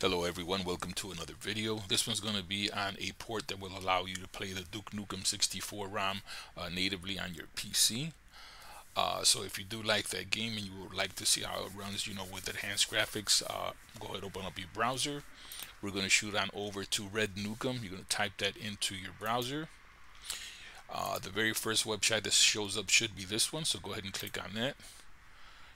Hello everyone, welcome to another video. This one's going to be on a port that will allow you to play the Duke Nukem 64 ROM uh, natively on your PC. Uh, so if you do like that game and you would like to see how it runs, you know, with enhanced graphics, uh, go ahead and open up your browser. We're going to shoot on over to Rednukem. You're going to type that into your browser. Uh, the very first website that shows up should be this one, so go ahead and click on that.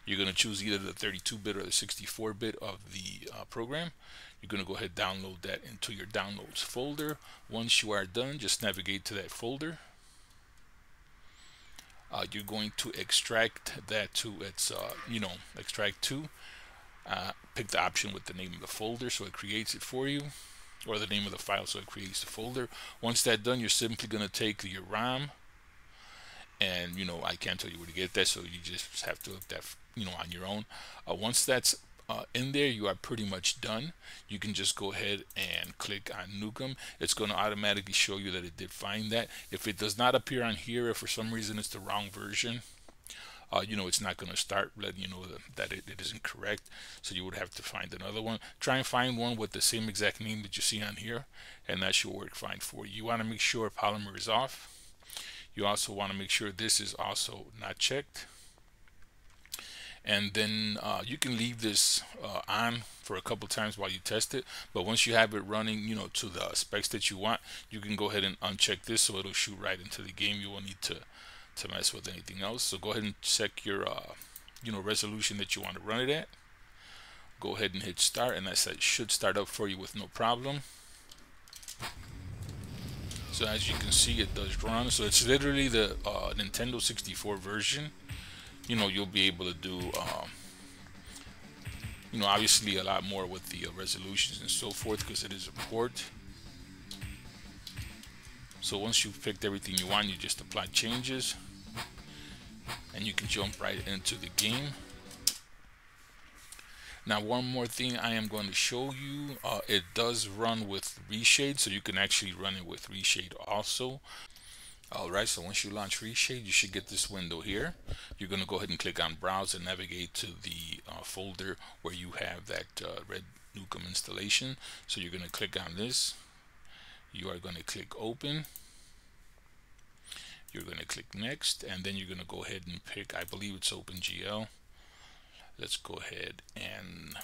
You're going to choose either the 32-bit or the 64-bit of the uh, program. You're going to go ahead and download that into your downloads folder. Once you are done, just navigate to that folder. Uh, you're going to extract that to its, uh, you know, extract to. Uh, pick the option with the name of the folder so it creates it for you or the name of the file so it creates the folder. Once that's done, you're simply going to take your ROM and you know I can't tell you where to get that so you just have to look that you know on your own. Uh, once that's uh, in there you are pretty much done. You can just go ahead and click on Nukem it's going to automatically show you that it did find that. If it does not appear on here if for some reason it's the wrong version uh, you know it's not going to start letting you know that, it, it isn't correct. So you would have to find another one. Try and find one with the same exact name that you see on here and that should work fine for you. You want to make sure polymer is off you also want to make sure this is also not checked. And then uh, you can leave this uh, on for a couple times while you test it. But once you have it running you know to the specs that you want you can go ahead and uncheck this so it'll shoot right into the game. You won't need to to mess with anything else. So go ahead and check your uh, you know resolution that you want to run it at. Go ahead and hit start and that should start up for you with no problem so as you can see it does run. So it's literally the uh, Nintendo 64 version. You know you'll be able to do um, you know obviously a lot more with the uh, resolutions and so forth because it is a port. So once you've picked everything you want you just apply changes. And you can jump right into the game now one more thing I am going to show you, uh, it does run with Reshade, so you can actually run it with Reshade also. Alright, so once you launch Reshade, you should get this window here. You're going to go ahead and click on Browse and navigate to the uh, folder where you have that uh, Red Nukem installation. So you're going to click on this. You are going to click Open. You're going to click Next, and then you're going to go ahead and pick, I believe it's OpenGL let's go ahead and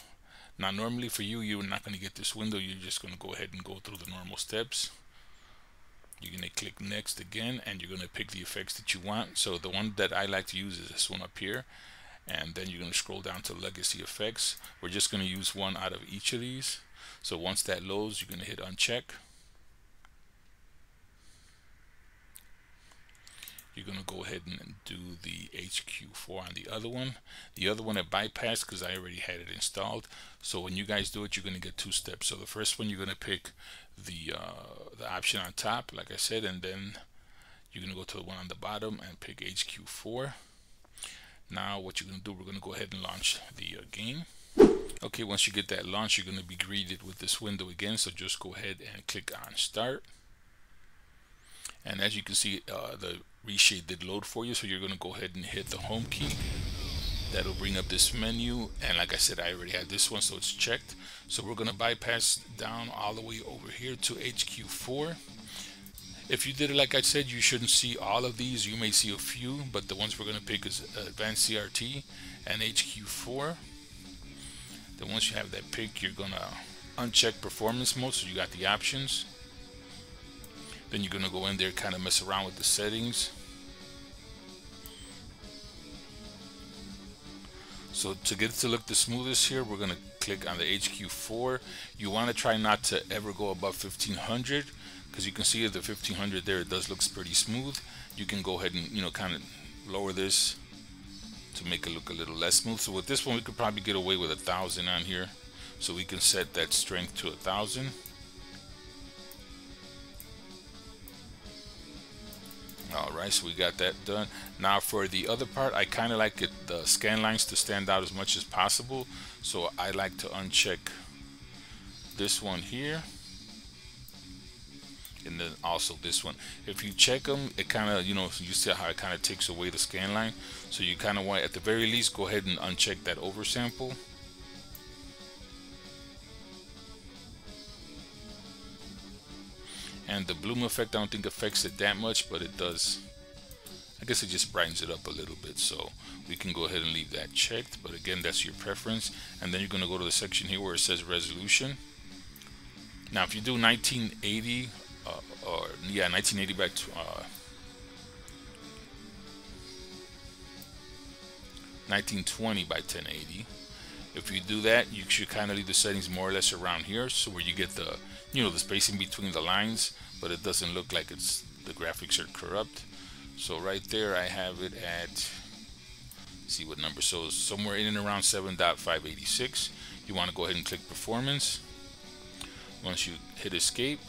now normally for you you're not going to get this window. You're just going to go ahead and go through the normal steps. You're going to click next again and you're going to pick the effects that you want. So the one that I like to use is this one up here and then you're going to scroll down to legacy effects. We're just going to use one out of each of these. So once that loads you're going to hit uncheck you're going to go ahead and do the HQ4 on the other one. The other one I bypassed because I already had it installed. So when you guys do it, you're going to get two steps. So the first one, you're going to pick the, uh, the option on top, like I said, and then you're going to go to the one on the bottom and pick HQ4. Now what you're going to do, we're going to go ahead and launch the uh, game. Okay, once you get that launch, you're going to be greeted with this window again. So just go ahead and click on start. And as you can see, uh, the reshade did load for you so you're going to go ahead and hit the home key. That'll bring up this menu and like I said I already had this one so it's checked. So we're going to bypass down all the way over here to HQ4 if you did it like I said you shouldn't see all of these. You may see a few but the ones we're going to pick is advanced CRT and HQ4 then once you have that pick you're going to uncheck performance mode so you got the options then you're going to go in there kind of mess around with the settings. So to get it to look the smoothest here we're going to click on the HQ4 you want to try not to ever go above 1500 because you can see the 1500 there it does looks pretty smooth. You can go ahead and you know kind of lower this to make it look a little less smooth. So with this one we could probably get away with a thousand on here. So we can set that strength to a thousand right? So we got that done. Now for the other part I kind of like it the scan lines to stand out as much as possible. So I like to uncheck this one here and then also this one. If you check them it kind of you know you see how it kind of takes away the scan line. So you kind of want at the very least go ahead and uncheck that oversample. And the bloom effect I don't think affects it that much but it does. I guess it just brightens it up a little bit so we can go ahead and leave that checked. But again that's your preference. And then you're going to go to the section here where it says resolution. Now if you do 1980 uh, or yeah 1980 by uh, 1920 by 1080 if you do that you should kind of leave the settings more or less around here so where you get the you know the spacing between the lines but it doesn't look like it's the graphics are corrupt so right there I have it at see what number. So somewhere in and around 7.586 you want to go ahead and click performance. Once you hit escape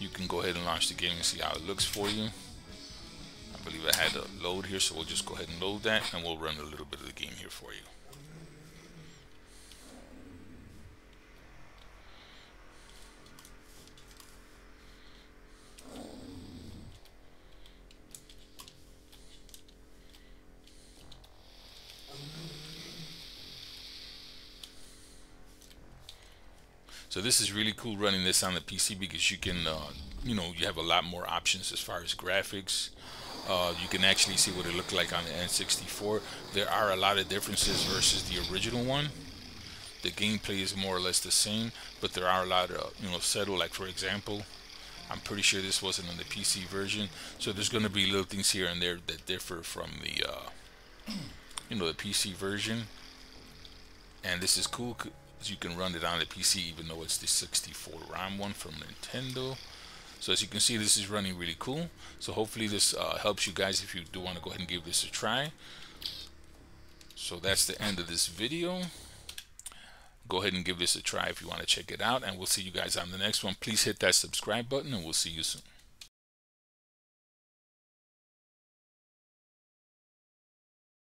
you can go ahead and launch the game and see how it looks for you. I believe I had to load here so we'll just go ahead and load that and we'll run a little bit of the game here for you So this is really cool running this on the PC because you can, uh, you know, you have a lot more options as far as graphics. Uh, you can actually see what it looked like on the N64. There are a lot of differences versus the original one. The gameplay is more or less the same, but there are a lot of, you know, settle. Like for example, I'm pretty sure this wasn't on the PC version. So there's going to be little things here and there that differ from the, uh, you know, the PC version. And this is cool you can run it on the PC even though it's the 64 ROM one from Nintendo. So as you can see this is running really cool. So hopefully this uh, helps you guys if you do want to go ahead and give this a try. So that's the end of this video. Go ahead and give this a try if you want to check it out and we'll see you guys on the next one. Please hit that subscribe button and we'll see you soon